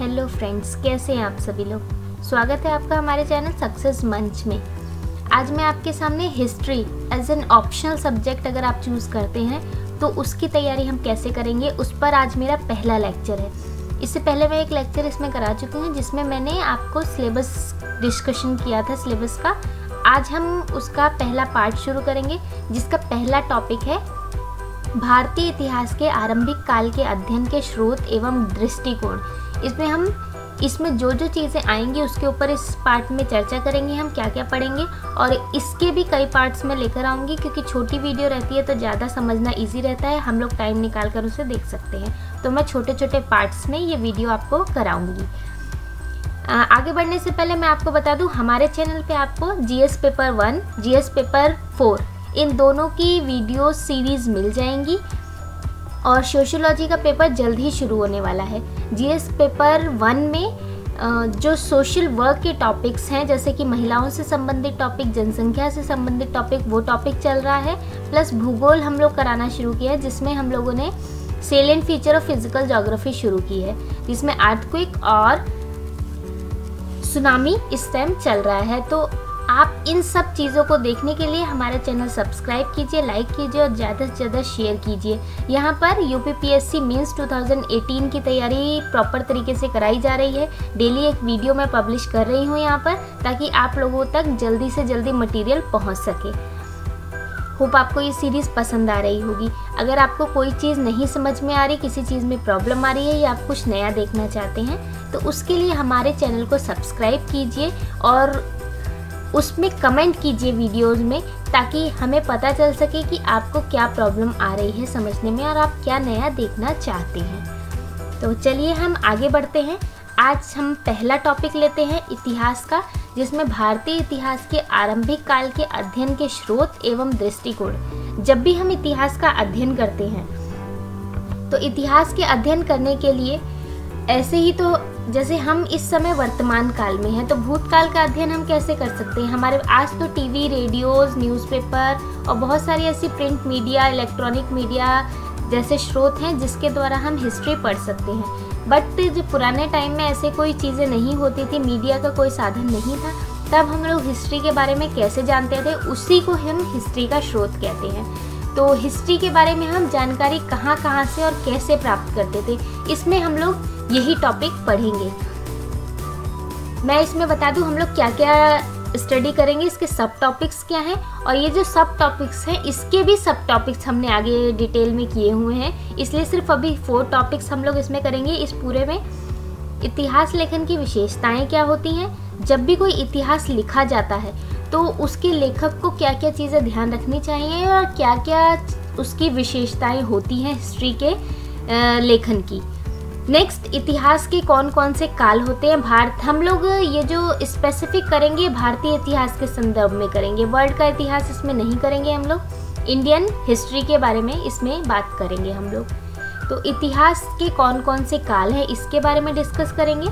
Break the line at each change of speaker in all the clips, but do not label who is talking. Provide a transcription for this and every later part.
Hello friends कैसे हैं आप सभी लोग? स्वागत है आपका हमारे चैनल सक्सेस मंच में। आज मैं आपके सामने history as an optional subject अगर आप चूज़ करते हैं तो उसकी तैयारी हम कैसे करेंगे, उस पर आज मेरा पहला लेक्चर है। इससे पहले मैं एक लेक्चर इसमें करा चुकी हूँ, जिसमें मैंने आपको सिलेबस डिस्कशन किया था सिलेबस का। आज हम उसका पहला पार्ट शुरू करेंगे, जिसका पहला टॉपिक है भारतीय इतिहास के आरंभिक काल के अध्ययन के स्रोत एवं दृष्टिकोण। इसमें हम, इसमें जो जो चीज़ें आएँगी, उसके ऊपर इस पार्ट में चर्चा करेंगे, हम क्या क्या पढ़ेंगे। और इसके भी कई पार्ट्स में लेकर आऊँगी, क्योंकि छोटी वीडियो रहती है तो ज़्यादा समझना इजी रहता है। हम लोग टाइम निकाल कर उसे देख सकते हैं। तो मैं छोटे छोटे पार्ट्स में ये वीडियो आपको कराऊँगी। आगे बढ़ने से पहले मैं आपको बता दूँ, हमारे चैनल पे आपको GS paper one GS paper four इन दोनों की वीडियो सीरीज़ मिल जाएँगी। और सोशोलॉजी का पेपर जल्द ही शुरू होने वाला है। जीएस पेपर वन में जो सोशल वर्क के टॉपिक्स हैं, जैसे कि महिलाओं से संबंधित टॉपिक जनसंख्या से संबंधित टॉपिक वो टॉपिक चल रहा है। प्लस भूगोल हम लोग कराना शुरू किया है, जिसमें हम लोगों ने salient feature of physical geography शुरू की है। जिसमें आर्थक्विक और सुनामी इस टाइम चल रहा है। तो आप इन सब चीज़ों को देखने के लिए हमारा चैनल सब्सक्राइब कीजिए लाइक कीजिए और ज़्यादा से ज़्यादा शेयर कीजिए। यहाँ पर U P P S C mains two की तैयारी प्रॉपर तरीके से कराई जा रही है। डेली एक वीडियो मैं पब्लिश कर रही हूँ यहाँ पर, ताकि आप लोगों तक जल्दी से जल्दी मटीरियल पहुँच सके। होप आपको ये सीरीज़ पसंद आ रही होगी। अगर आपको कोई चीज़ नहीं समझ में आ रही, किसी चीज़ में प्रॉब्लम आ रही है या आप कुछ नया देखना चाहते हैं तो उसके लिए हमारे चैनल को सब्सक्राइब कीजिए और उसमें कमेंट कीजिए वीडियोस में, ताकि हमें पता चल सके कि आपको क्या प्रॉब्लम आ रही है समझने में और आप क्या नया देखना चाहते हैं। तो चलिए हम आगे बढ़ते हैं। आज हम पहला टॉपिक लेते हैं, इतिहास का, जिसमें भारतीय इतिहास के आरंभिक काल के अध्ययन के स्रोत एवं दृष्टिकोण। जब भी हम इतिहास का अध्ययन करते हैं तो इतिहास के अध्ययन करने के लिए ऐसे ही तो जैसे हम इस समय वर्तमान काल में हैं तो भूतकाल का अध्ययन हम कैसे कर सकते हैं? हमारे आज तो टीवी रेडियोज़ न्यूज़पेपर और बहुत सारी ऐसी प्रिंट मीडिया इलेक्ट्रॉनिक मीडिया जैसे स्रोत हैं, जिसके द्वारा हम हिस्ट्री पढ़ सकते हैं। बट जो पुराने टाइम में ऐसे कोई चीज़ें नहीं होती थी मीडिया का कोई साधन नहीं था, तब हम लोग हिस्ट्री के बारे में कैसे जानते थे? उसी को हम हिस्ट्री का स्रोत कहते हैं। तो हिस्ट्री के बारे में हम जानकारी कहाँ कहाँ से और कैसे प्राप्त करते थे? इसमें हम लोग यही टॉपिक पढ़ेंगे। मैं इसमें बता दूँ हम लोग क्या क्या स्टडी करेंगे, इसके सब टॉपिक्स क्या हैं और ये जो सब टॉपिक्स हैं, इसके भी सब टॉपिक्स हमने आगे डिटेल में किए हुए हैं। इसलिए सिर्फ़ अभी फोर टॉपिक्स हम लोग इसमें करेंगे इस पूरे में। इतिहास लेखन की विशेषताएँ क्या होती हैं? जब भी कोई इतिहास लिखा जाता है तो उसके लेखक को क्या क्या चीज़ें ध्यान रखनी चाहिए और क्या क्या उसकी विशेषताएँ होती हैं हिस्ट्री के लेखन की। नेक्स्ट इतिहास के कौन कौन से काल होते हैं? भारत, हम लोग ये जो स्पेसिफिक करेंगे, भारतीय इतिहास के संदर्भ में करेंगे। वर्ल्ड का इतिहास इसमें नहीं करेंगे हम लोग। इंडियन हिस्ट्री के बारे में इसमें बात करेंगे हम लोग। तो इतिहास के कौन कौन से काल हैं, इसके बारे में डिस्कस करेंगे।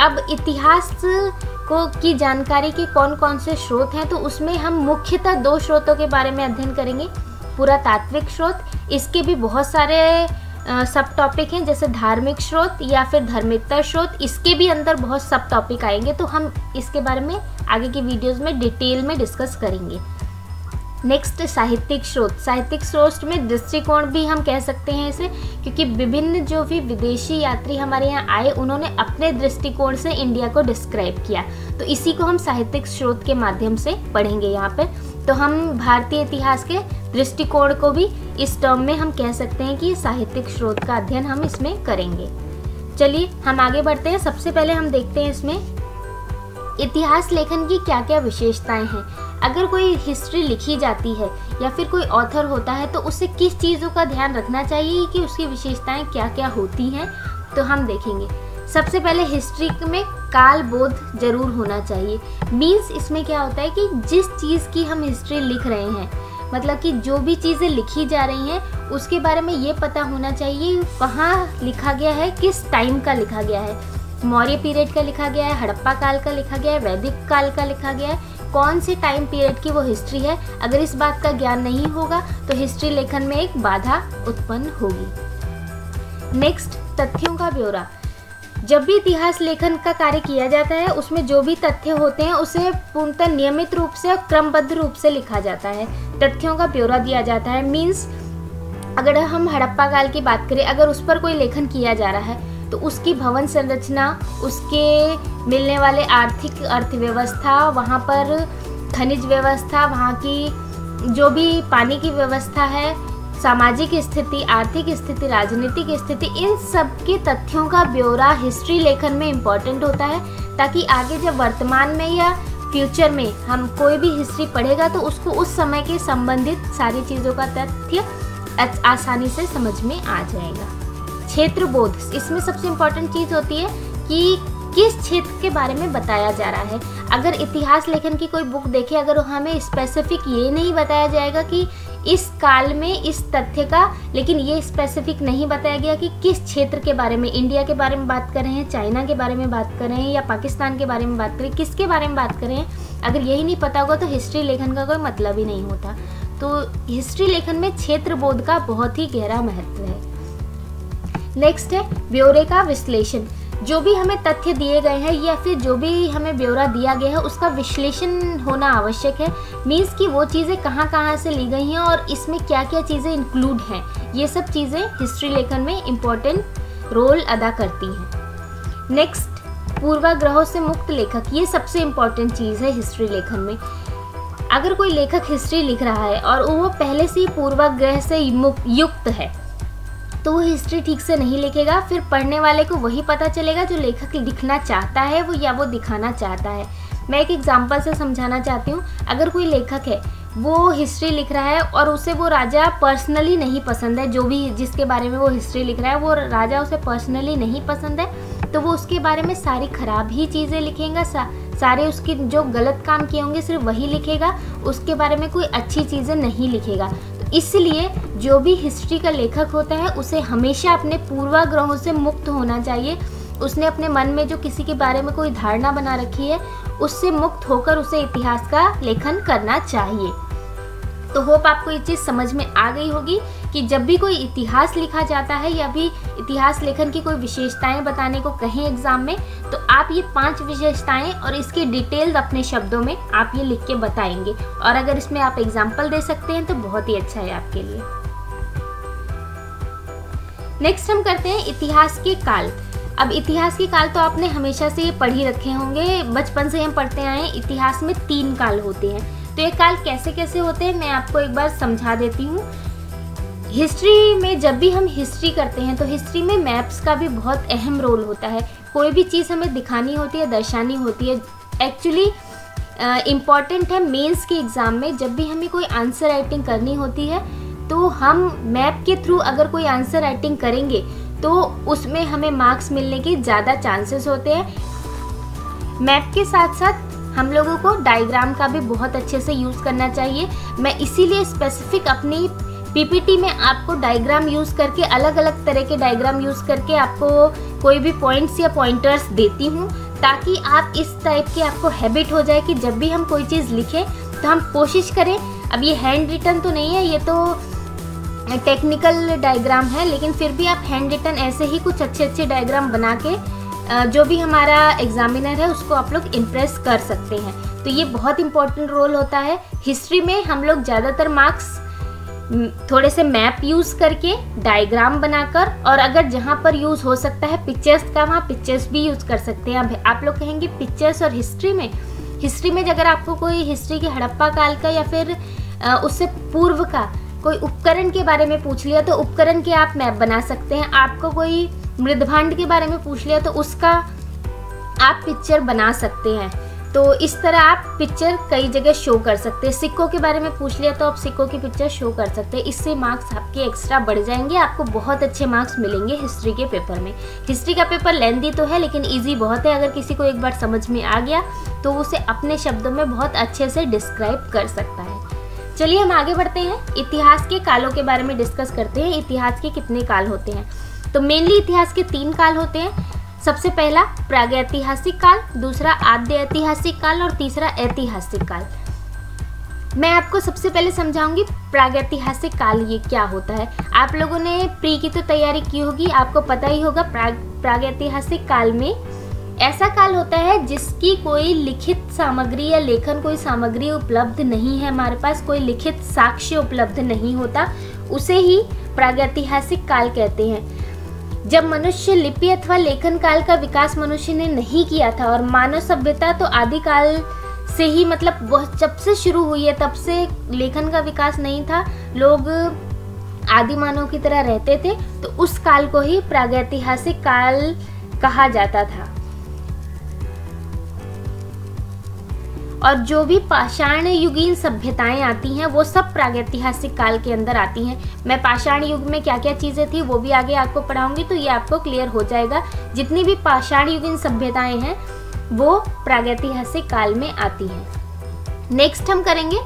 अब इतिहास को, की जानकारी के कौन कौन से स्रोत हैं तो उसमें हम मुख्यतः दो स्रोतों के बारे में अध्ययन करेंगे। पुरातात्विक स्रोत, इसके भी बहुत सारे सब टॉपिक हैं, जैसे धार्मिक स्रोत या फिर धर्मिकता स्रोत, इसके भी अंदर बहुत सब टॉपिक आएँगे तो हम इसके बारे में आगे की वीडियोस में डिटेल में डिस्कस करेंगे। नेक्स्ट साहित्यिक स्रोत। साहित्यिक स्रोत में दृष्टिकोण भी हम कह सकते हैं इसे, क्योंकि विभिन्न जो भी विदेशी यात्री हमारे यहाँ आए, उन्होंने अपने दृष्टिकोण से इंडिया को डिस्क्राइब किया। तो इसी को हम साहित्यिक स्रोत के माध्यम से पढ़ेंगे यहाँ पे। तो हम भारतीय इतिहास के दृष्टिकोण को भी इस टर्म में हम कह सकते हैं कि साहित्यिक स्रोत का अध्ययन हम इसमें करेंगे। चलिए, हम आगे बढ़ते हैं। सबसे पहले हम देखते हैं इसमें, इतिहास लेखन की क्या क्या विशेषताएँ हैं। अगर कोई हिस्ट्री लिखी जाती है या फिर कोई ऑथर होता है तो उसे किस चीज़ों का ध्यान रखना चाहिए कि उसकी विशेषताएँ क्या क्या होती हैं तो हम देखेंगे। सबसे पहले हिस्ट्री में काल बोध ज़रूर होना चाहिए। मीन्स इसमें क्या होता है कि जिस चीज़ की हम हिस्ट्री लिख रहे हैं मतलब कि जो भी चीज़ें लिखी जा रही हैं, उसके बारे में ये पता होना चाहिए कहाँ लिखा गया है, किस टाइम का लिखा गया है। मौर्य पीरियड का लिखा गया है, हड़प्पा काल का लिखा गया है, वैदिक काल का लिखा गया है। कौन से टाइम पीरियड की वो हिस्ट्री है? अगर इस बात का ज्ञान नहीं होगा तो हिस्ट्री लेखन में एक बाधा उत्पन्न होगी। नेक्स्ट तथ्यों का ब्यौरा। जब भी इतिहास लेखन का कार्य किया जाता है, उसमें जो भी तथ्य होते हैं, उसे पूर्णतः नियमित रूप से और क्रमबद्ध रूप से लिखा जाता है। तथ्यों का ब्यौरा दिया जाता है। मीन्स, अगर हम हड़प्पा काल की बात करें, अगर उस पर कोई लेखन किया जा रहा है तो उसकी भवन संरचना, उसके मिलने वाले आर्थिक अर्थव्यवस्था, वहाँ पर खनिज व्यवस्था, वहाँ की जो भी पानी की व्यवस्था है सामाजिक स्थिति, आर्थिक स्थिति, राजनीतिक स्थिति, इन सब के तथ्यों का ब्यौरा हिस्ट्री लेखन में इंपॉर्टेंट होता है, ताकि आगे जब वर्तमान में या फ्यूचर में हम कोई भी हिस्ट्री पढ़ेगा तो उसको उस समय के संबंधित सारी चीज़ों का तथ्य आसानी से समझ में आ जाएगा। क्षेत्र बोध, इसमें सबसे इम्पोर्टेंट चीज़ होती है कि किस क्षेत्र के बारे में बताया जा रहा है। अगर इतिहास लेखन की कोई बुक देखे, अगर हमें स्पेसिफिक ये नहीं बताया जाएगा कि इस काल में इस तथ्य का, लेकिन ये स्पेसिफिक नहीं बताया गया कि किस क्षेत्र के बारे में इंडिया के बारे में बात कर रहे हैं चाइना के बारे में बात कर रहे हैं, या पाकिस्तान के बारे में बात करें किसके बारे में बात कर अगर यही नहीं पता होगा तो हिस्ट्री लेखन का कोई मतलब ही नहीं होता। तो हिस्ट्री लेखन में क्षेत्र बोध का बहुत ही गहरा महत्व है। नेक्स्ट है, ब्यौरे का विश्लेषण। जो भी हमें तथ्य दिए गए हैं या फिर जो भी हमें ब्यौरा दिया गया है, उसका विश्लेषण होना आवश्यक है। मीन्स कि वो चीज़ें कहाँ कहाँ से ली गई हैं और इसमें क्या क्या चीज़ें इंक्लूड हैं। ये सब चीज़ें हिस्ट्री लेखन में इम्पोर्टेंट रोल अदा करती हैं। नेक्स्ट पूर्वाग्रहों से मुक्त लेखक। ये सबसे इम्पोर्टेंट चीज़ है हिस्ट्री लेखन में। अगर कोई लेखक हिस्ट्री लिख रहा है और वो पहले से ही पूर्वाग्रह से युक्त है तो वो हिस्ट्री ठीक से नहीं लिखेगा। फिर पढ़ने वाले को वही पता चलेगा जो लेखक लिखना चाहता है वो या वो दिखाना चाहता है। मैं एक एग्ज़ाम्पल से समझाना चाहती हूँ। अगर कोई लेखक है वो हिस्ट्री लिख रहा है और उसे वो राजा पर्सनली नहीं पसंद है जो भी जिसके बारे में वो हिस्ट्री लिख रहा है वो राजा उसे पर्सनली नहीं पसंद है तो वो उसके बारे में सारी खराब ही चीज़ें लिखेगा सा, सारे उसके जो गलत काम किए होंगे सिर्फ़ वही लिखेगा उसके बारे में कोई अच्छी चीज़ें नहीं लिखेगा। इसलिए जो भी हिस्ट्री का लेखक होता है, उसे हमेशा अपने पूर्वाग्रहों से मुक्त होना चाहिए। उसने अपने मन में जो किसी के बारे में कोई धारणा बना रखी है, उससे मुक्त होकर उसे इतिहास का लेखन करना चाहिए। तो होप आपको ये चीज़ समझ में आ गई होगी कि जब भी कोई इतिहास लिखा जाता है या भी इतिहास लेखन की कोई विशेषताएँ बताने को कहें एग्ज़ाम में तो आप ये पाँच विशेषताएँ और इसके डिटेल्स अपने शब्दों में आप ये लिख के बताएँगे। और अगर इसमें आप एग्ज़ाम्पल दे सकते हैं तो बहुत ही अच्छा है आपके लिए। नेक्स्ट हम करते हैं इतिहास के काल। अब इतिहास के काल तो आपने हमेशा से ये पढ़ ही रखे होंगे। बचपन से हम पढ़ते आए हैं, इतिहास में तीन काल होते हैं। तो ये काल कैसे कैसे होते हैं मैं आपको एक बार समझा देती हूँ। हिस्ट्री में जब भी हम हिस्ट्री करते हैं तो हिस्ट्री में मैप्स का भी बहुत अहम रोल होता है। कोई भी चीज़ हमें दिखानी होती है दर्शानी होती है। एक्चुअली इंपॉर्टेंट uh, है मेंस के एग्ज़ाम में जब भी हमें कोई आंसर राइटिंग करनी होती है तो हम मैप के थ्रू अगर कोई आंसर राइटिंग करेंगे तो उसमें हमें मार्क्स मिलने के ज़्यादा चांसेस होते हैं। मैप के साथ साथ हम लोगों को डायग्राम का भी बहुत अच्छे से यूज़ करना चाहिए। मैं इसीलिए स्पेसिफिक अपनी पीपीटी में आपको डायग्राम यूज़ करके अलग अलग तरह के डायग्राम यूज़ करके आपको कोई भी पॉइंट्स या पॉइंटर्स देती हूँ, ताकि आप इस टाइप के आपको हैबिट हो जाए कि जब भी हम कोई चीज़ लिखें तो हम कोशिश करें। अब ये हैंड रिटर्न तो नहीं है, ये तो टेक्निकल डायग्राम है, लेकिन फिर भी आप हैंड रिटन ऐसे ही कुछ अच्छे अच्छे डायग्राम बना के जो भी हमारा एग्जामिनर है, उसको आप लोग इम्प्रेस कर सकते हैं। तो ये बहुत इंपॉर्टेंट रोल होता है। हिस्ट्री में हम लोग ज़्यादातर मार्क्स थोड़े से मैप यूज़ करके डायग्राम बनाकर, और अगर जहाँ पर यूज़ हो सकता है पिक्चर्स का वहाँ पिक्चर्स भी यूज़ कर सकते हैं। आप लोग कहेंगे पिक्चर्स और हिस्ट्री में? हिस्ट्री में अगर आपको कोई हिस्ट्री के हड़प्पा काल का या फिर उससे पूर्व का कोई उपकरण के बारे में पूछ लिया तो उपकरण के आप मैप बना सकते हैं। आपको कोई मृदभांड के बारे में पूछ लिया तो उसका आप पिक्चर बना सकते हैं। तो इस तरह आप पिक्चर कई जगह शो कर सकते हैं। सिक्कों के बारे में पूछ लिया तो आप सिक्कों की पिक्चर शो कर सकते हैं। इससे मार्क्स आपके एक्स्ट्रा बढ़ जाएँगे, आपको बहुत अच्छे मार्क्स मिलेंगे हिस्ट्री के पेपर में। हिस्ट्री का पेपर लेंदी तो है, लेकिन ईजी बहुत है। अगर किसी को एक बार समझ में आ गया तो उसे अपने शब्दों में बहुत अच्छे से डिस्क्राइब कर सकता है। चलिए हम आगे बढ़ते हैं। इतिहास के कालों के बारे में डिस्कस करते हैं। इतिहास के कितने काल होते हैं? तो मेनली इतिहास के तीन काल होते हैं। सबसे पहला प्रागैतिहासिक काल, दूसरा आद्य ऐतिहासिक काल और तीसरा ऐतिहासिक काल। मैं आपको सबसे पहले समझाऊँगी प्रागैतिहासिक काल ये क्या होता है। आप लोगों ने प्री की तो तैयारी की होगी, आपको पता ही होगा प्राग प्रागैतिहासिक काल में ऐसा काल होता है जिसकी कोई लिखित सामग्री या लेखन कोई सामग्री उपलब्ध नहीं है हमारे पास, कोई लिखित साक्ष्य उपलब्ध नहीं होता, उसे ही प्रागैतिहासिक काल कहते हैं। जब मनुष्य लिपि अथवा लेखन काल का विकास मनुष्य ने नहीं किया था और मानव सभ्यता तो आदिकाल से ही मतलब वह जब से शुरू हुई है, तब से लेखन का विकास नहीं था। लोग आदि मानव की तरह रहते थे तो उस काल को ही प्रागैतिहासिक काल कहा जाता था। और जो भी पाषाण युगीन सभ्यताएँ आती हैं, वो सब प्रागैतिहासिक काल के अंदर आती हैं। मैं पाषाण युग में क्या क्या चीज़ें थी, वो भी आगे आपको पढ़ाऊँगी तो ये आपको क्लियर हो जाएगा। जितनी भी पाषाण युगीन सभ्यताएँ हैं, वो प्रागैतिहासिक काल में आती हैं। नेक्स्ट हम करेंगे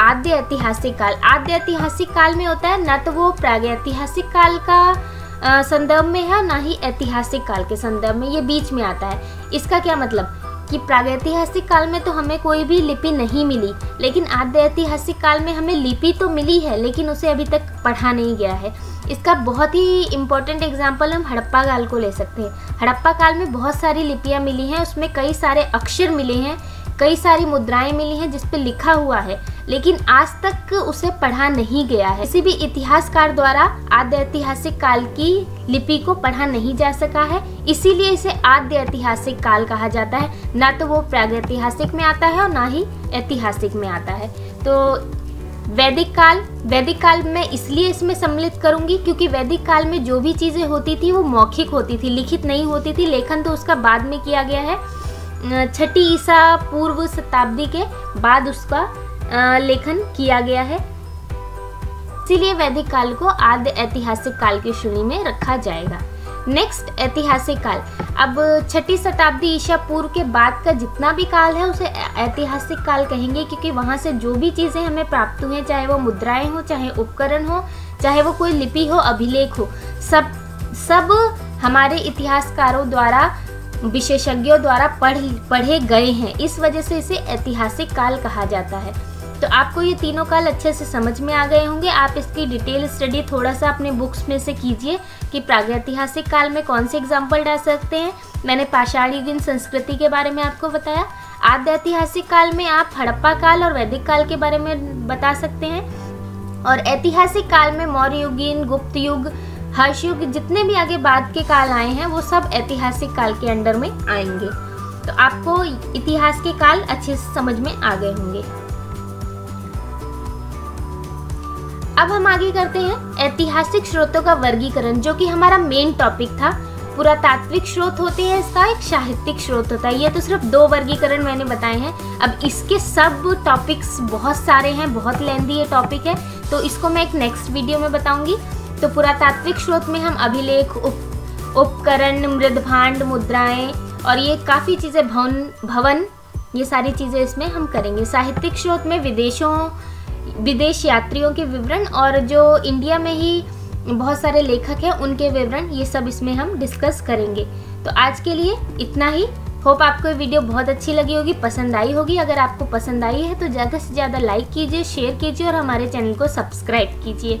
आद्य ऐतिहासिक काल। आद्य ऐतिहासिक काल में होता है, ना तो वो प्रागैतिहासिक काल का संदर्भ में है, ना ही ऐतिहासिक काल के संदर्भ में, ये बीच में आता है। इसका क्या मतलब? कि प्रागैतिहासिक काल में तो हमें कोई भी लिपि नहीं मिली, लेकिन आद्य ऐतिहासिक काल में हमें लिपि तो मिली है, लेकिन उसे अभी तक पढ़ा नहीं गया है। इसका बहुत ही इम्पोर्टेंट एग्ज़ाम्पल हम हड़प्पा काल को ले सकते हैं। हड़प्पा काल में बहुत सारी लिपियाँ मिली हैं, उसमें कई सारे अक्षर मिले हैं कई सारी मुद्राएँ मिली हैं जिस पे लिखा हुआ है, लेकिन आज तक उसे पढ़ा नहीं गया है। किसी भी इतिहासकार द्वारा आद्य ऐतिहासिक काल की लिपि को पढ़ा नहीं जा सका है, इसीलिए इसे आद्य ऐतिहासिक काल कहा जाता है। ना तो वो प्रागैतिहासिक में आता है और ना ही ऐतिहासिक में आता है। तो वैदिक काल वैदिक काल में इसलिए इसमें सम्मिलित करूँगी क्योंकि वैदिक काल में जो भी चीज़ें होती थी वो मौखिक होती थी, लिखित नहीं होती थी, लेखन तो उसका बाद में किया गया है। छठी ईसा पूर्व शताब्दी के बाद उसका लेखन किया गया है। इसीलिए वैदिक काल को आद्य ऐतिहासिक काल की श्रेणी में रखा जाएगा। नेक्स्ट ऐतिहासिक काल। अब छठी शताब्दी ईसा पूर्व के बाद का जितना भी काल है, उसे ऐतिहासिक काल कहेंगे, क्योंकि वहाँ से जो भी चीज़ें हमें प्राप्त हुई हैं, चाहे वो मुद्राएँ हो, चाहे उपकरण हो, चाहे वो कोई लिपि हो, अभिलेख हो, सब सब हमारे इतिहासकारों द्वारा विशेषज्ञों द्वारा पढ़, पढ़े गए हैं। इस वजह से इसे ऐतिहासिक काल कहा जाता है। तो आपको ये तीनों काल अच्छे से समझ में आ गए होंगे। आप इसकी डिटेल स्टडी थोड़ा सा अपने बुक्स में से कीजिए कि प्रागैतिहासिक काल में कौन से एग्ज़ाम्पल डाल सकते हैं। मैंने पाषाण युगीन संस्कृति के बारे में आपको बताया। आद्य ऐतिहासिक काल में आप हड़प्पा काल और वैदिक काल के बारे में बता सकते हैं। और ऐतिहासिक काल में मौर्य युगीन, गुप्त युग हर्ष के जितने भी आगे बाद के काल आए हैं, वो सब ऐतिहासिक काल के अंडर में आएँगे। तो आपको इतिहास के काल अच्छे से समझ में आ गए होंगे। अब हम आगे करते हैं ऐतिहासिक स्रोतों का वर्गीकरण, जो कि हमारा मेन टॉपिक था। पुरातात्विक स्रोत होते हैं, इसका एक साहित्यिक स्रोत होता है। ये तो सिर्फ़ दो वर्गीकरण मैंने बताए हैं। अब इसके सब टॉपिक्स बहुत सारे हैं, बहुत लेंदी ये टॉपिक है। तो इसको मैं एक नेक्स्ट वीडियो में बताऊँगी। तो पुरातात्विक स्रोत में हम अभिलेख, उप, उपकरण, मृदभांड, मुद्राएँ और ये काफ़ी चीज़ें, भवन भवन, ये सारी चीज़ें इसमें हम करेंगे। साहित्यिक स्रोत में विदेशों, विदेश यात्रियों के विवरण और जो इंडिया में ही बहुत सारे लेखक हैं, उनके विवरण ये सब इसमें हम डिस्कस करेंगे। तो आज के लिए इतना ही। होप आपको ये वीडियो बहुत अच्छी लगी होगी, पसंद आई होगी। अगर आपको पसंद आई है तो ज़्यादा से ज़्यादा लाइक कीजिए शेयर कीजिए और हमारे चैनल को सब्सक्राइब कीजिए।